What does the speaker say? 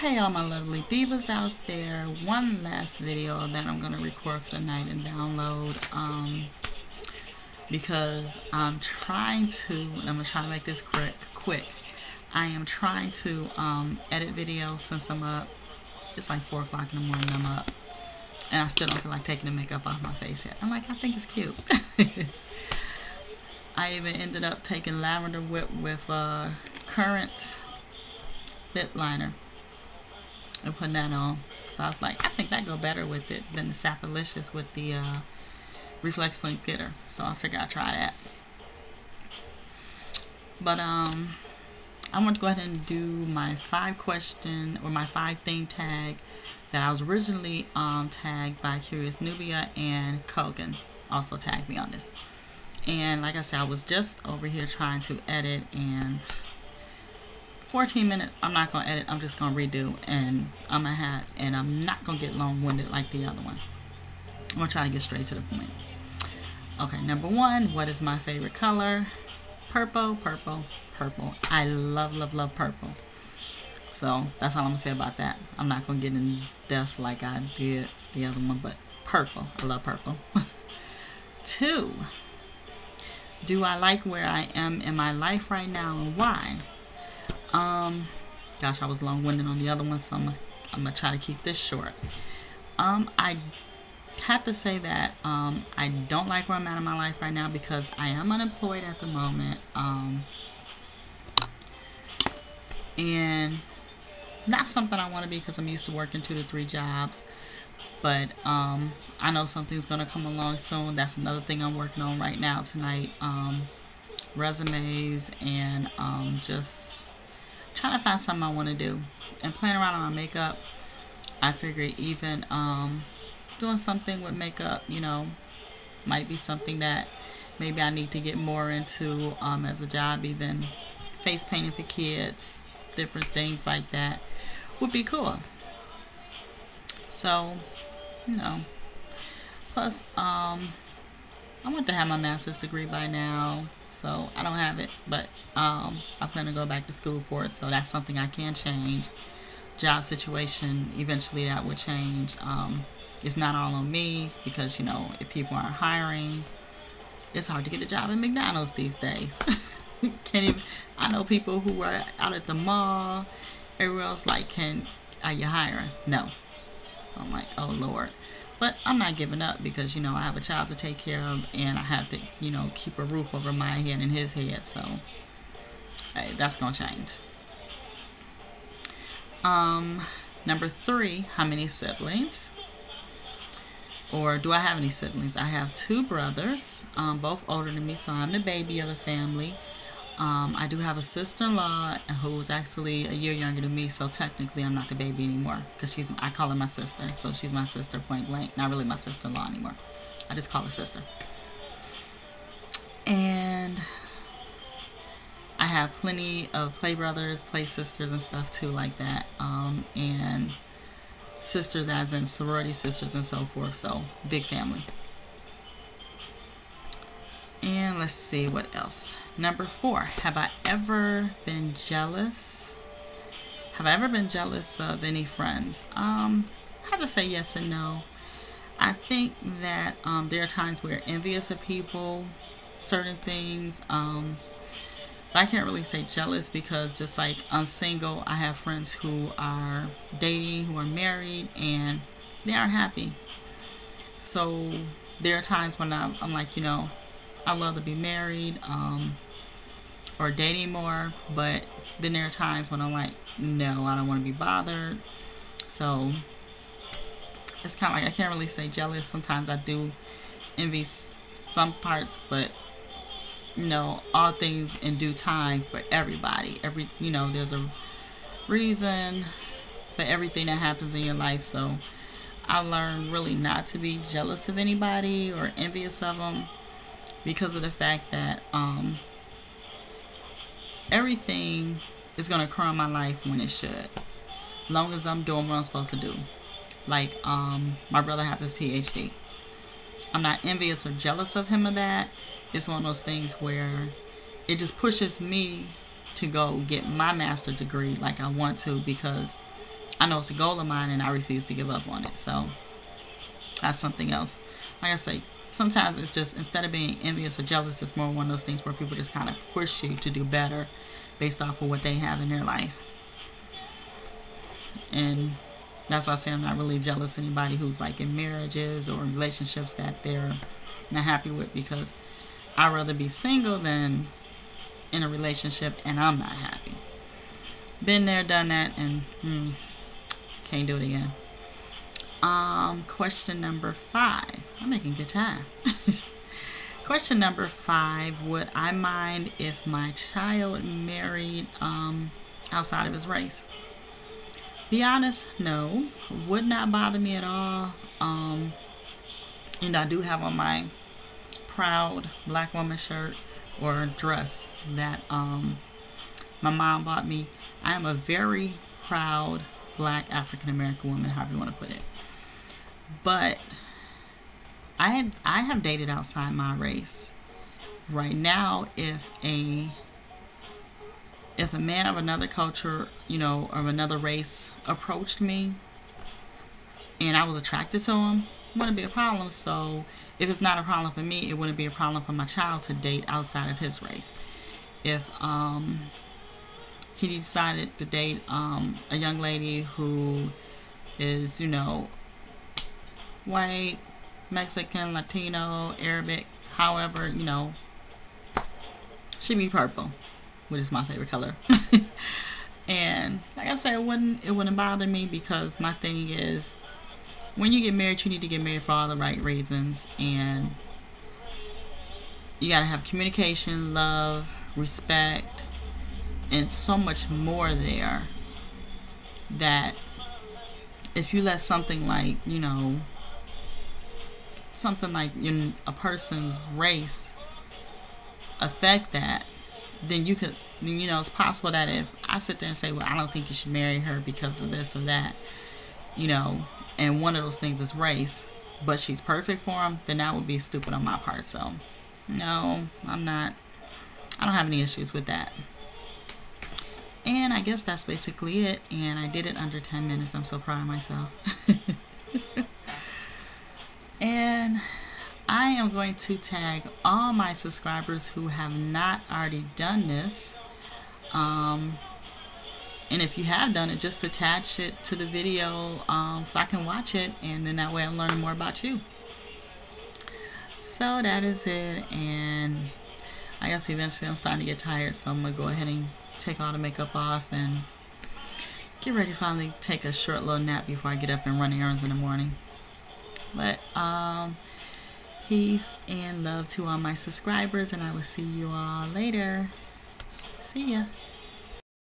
Hey all my lovely divas out there. One last video that I'm going to record for the night and download. Um, because I'm trying to, I'm going to try to make this quick. quick. I am trying to um, edit videos since I'm up. It's like 4 o'clock in the morning I'm up. And I still don't feel like taking the makeup off my face yet. I'm like, I think it's cute. I even ended up taking Lavender Whip with uh, Currant lip liner and putting that on. So I was like, I think that go better with it than the Sapalicious with the uh, Reflex Point Glitter. So I figured I'd try that. But um, I want to go ahead and do my five question or my five thing tag that I was originally um, tagged by Curious Nubia and Cullgan also tagged me on this. And like I said, I was just over here trying to edit and 14 minutes i'm not gonna edit i'm just gonna redo and i'm gonna have and i'm not gonna get long-winded like the other one. I'm gonna try to get straight to the point. Okay number one what is my favorite color? Purple purple purple. I love love love purple. So that's all i'm gonna say about that. I'm not gonna get in depth like i did the other one but purple i love purple. Two do i like where i am in my life right now and why um, gosh, I was long-winded on the other one, so I'm I'm gonna try to keep this short. Um, I have to say that um, I don't like where I'm at in my life right now because I am unemployed at the moment. Um, and not something I want to be because I'm used to working two to three jobs. But um, I know something's going to come along soon. That's another thing I'm working on right now tonight. Um, resumes and um, just trying to find something I want to do. And playing around on my makeup, I figure even um, doing something with makeup, you know, might be something that maybe I need to get more into um, as a job, even face painting for kids, different things like that would be cool. So, you know, plus, um, I want to have my master's degree by now so I don't have it, but um, I plan to go back to school for it, so that's something I can change. Job situation, eventually that would change. Um, it's not all on me because, you know, if people aren't hiring, it's hard to get a job at McDonald's these days. Can't even, I know people who are out at the mall, everywhere else, like, can, are you hiring? No. I'm like, oh Lord. But I'm not giving up because, you know, I have a child to take care of and I have to, you know, keep a roof over my head and his head. So, hey, that's going to change. Um, number three, how many siblings? Or do I have any siblings? I have two brothers, um, both older than me, so I'm the baby of the family. Um, I do have a sister-in-law who's actually a year younger than me, so technically I'm not the baby anymore because she's I call her my sister, so she's my sister point blank. Not really my sister-in-law anymore. I just call her sister. And I have plenty of play brothers, play sisters, and stuff too, like that. Um, and sisters, as in sorority sisters and so forth. So big family. Let's see what else. Number four, have I ever been jealous? Have I ever been jealous of any friends? Um, I have to say yes and no. I think that um, there are times where envious of people, certain things. Um, but I can't really say jealous because just like I'm single, I have friends who are dating, who are married, and they aren't happy. So there are times when I'm, I'm like, you know, I love to be married um, or dating more, but then there are times when I'm like, no, I don't want to be bothered. So it's kind of like I can't really say jealous. Sometimes I do envy some parts, but you know, all things in due time for everybody. Every you know, there's a reason for everything that happens in your life. So I learned really not to be jealous of anybody or envious of them because of the fact that um, everything is going to occur in my life when it should. Long as I'm doing what I'm supposed to do. Like, um, my brother has his PhD. I'm not envious or jealous of him of that. It's one of those things where it just pushes me to go get my master degree like I want to because I know it's a goal of mine and I refuse to give up on it. So that's something else. Like I say, sometimes it's just instead of being envious or jealous, it's more one of those things where people just kind of push you to do better based off of what they have in their life. And that's why I say I'm not really jealous of anybody who's like in marriages or relationships that they're not happy with because I'd rather be single than in a relationship and I'm not happy. Been there, done that, and hmm, can't do it again. Um, question number five. I'm making good time. question number five. Would I mind if my child married um, outside of his race? Be honest, no. Would not bother me at all. Um, and I do have on my proud black woman shirt or dress that um, my mom bought me. I am a very proud black African American woman, however you want to put it. But I have I have dated outside my race. Right now, if a if a man of another culture, you know, of another race approached me and I was attracted to him, wouldn't be a problem. So if it's not a problem for me, it wouldn't be a problem for my child to date outside of his race. If um, he decided to date um, a young lady who is, you know, white, Mexican, Latino, Arabic, however, you know, should be purple which is my favorite color. and like I said, it wouldn't it wouldn't bother me because my thing is when you get married, you need to get married for all the right reasons, and you gotta have communication, love, respect, and so much more there. That if you let something like you know something like in a person's race affect that then you could, you know, it's possible that if I sit there and say, well, I don't think you should marry her because of this or that, you know, and one of those things is race, but she's perfect for him, then that would be stupid on my part. So, no, I'm not, I don't have any issues with that. And I guess that's basically it. And I did it under 10 minutes. I'm so proud of myself. and I am going to tag all my subscribers who have not already done this. Um, and if you have done it, just attach it to the video um, so I can watch it, and then that way I'm learning more about you. So that is it, and I guess eventually I'm starting to get tired, so I'm gonna go ahead and take all the makeup off and get ready to finally take a short little nap before I get up and run errands in the morning. But um, Peace and love to all my subscribers, and I will see you all later. See ya.